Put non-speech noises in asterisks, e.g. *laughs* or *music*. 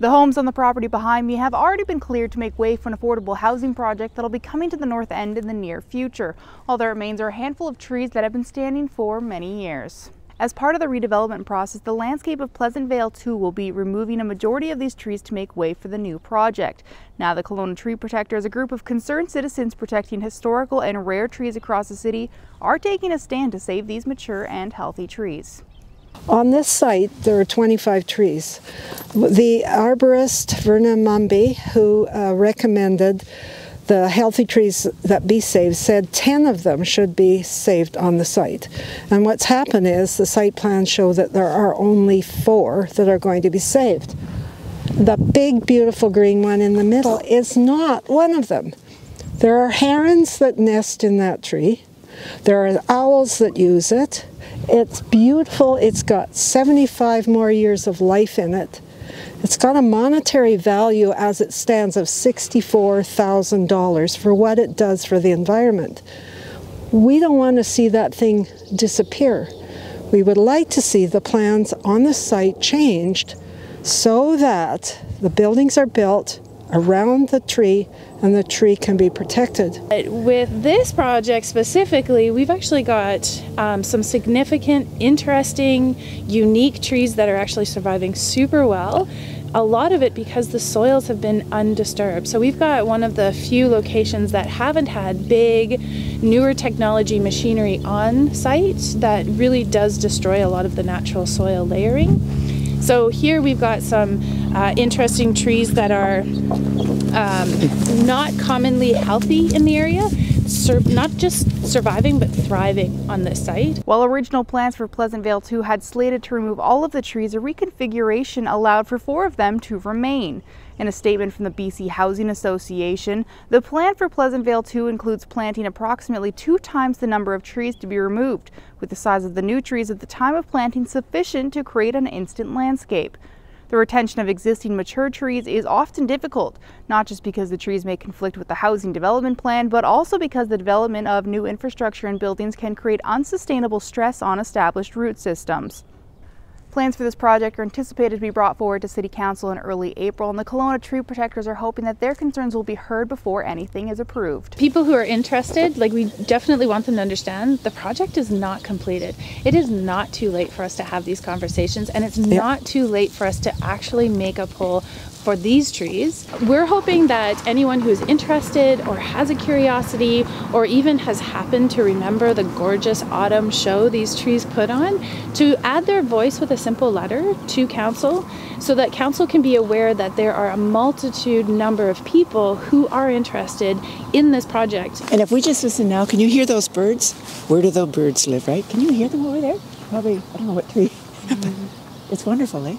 The homes on the property behind me have already been cleared to make way for an affordable housing project that'll be coming to the north end in the near future, while there remains are a handful of trees that have been standing for many years. As part of the redevelopment process, the landscape of Pleasant Vale 2 will be removing a majority of these trees to make way for the new project. Now, the Kelowna Tree Protector is a group of concerned citizens protecting historical and rare trees across the city, are taking a stand to save these mature and healthy trees. On this site, there are 25 trees. The arborist, Verna Mumby, who uh, recommended the healthy trees that be saved, said 10 of them should be saved on the site. And what's happened is the site plans show that there are only four that are going to be saved. The big, beautiful green one in the middle is not one of them. There are herons that nest in that tree. There are owls that use it. It's beautiful. It's got 75 more years of life in it. It's got a monetary value as it stands of $64,000 for what it does for the environment. We don't want to see that thing disappear. We would like to see the plans on the site changed so that the buildings are built around the tree and the tree can be protected. With this project specifically, we've actually got um, some significant, interesting, unique trees that are actually surviving super well. A lot of it because the soils have been undisturbed. So we've got one of the few locations that haven't had big, newer technology machinery on site that really does destroy a lot of the natural soil layering. So here we've got some uh, interesting trees that are um, not commonly healthy in the area, not just surviving but thriving on this site. While original plans for Pleasant Vale 2 had slated to remove all of the trees, a reconfiguration allowed for four of them to remain. In a statement from the BC Housing Association, the plan for Pleasant Vale 2 includes planting approximately two times the number of trees to be removed, with the size of the new trees at the time of planting sufficient to create an instant landscape. The retention of existing mature trees is often difficult, not just because the trees may conflict with the housing development plan, but also because the development of new infrastructure and buildings can create unsustainable stress on established root systems. Plans for this project are anticipated to be brought forward to City Council in early April, and the Kelowna Tree Protectors are hoping that their concerns will be heard before anything is approved. People who are interested, like we definitely want them to understand, the project is not completed. It is not too late for us to have these conversations, and it's yep. not too late for us to actually make a pull for these trees. We're hoping that anyone who's interested or has a curiosity or even has happened to remember the gorgeous autumn show these trees put on to add their voice with a simple letter to council so that council can be aware that there are a multitude number of people who are interested in this project. And if we just listen now, can you hear those birds? Where do those birds live, right? Can you hear them over there? Probably, I don't know what tree. *laughs* it's wonderful, eh?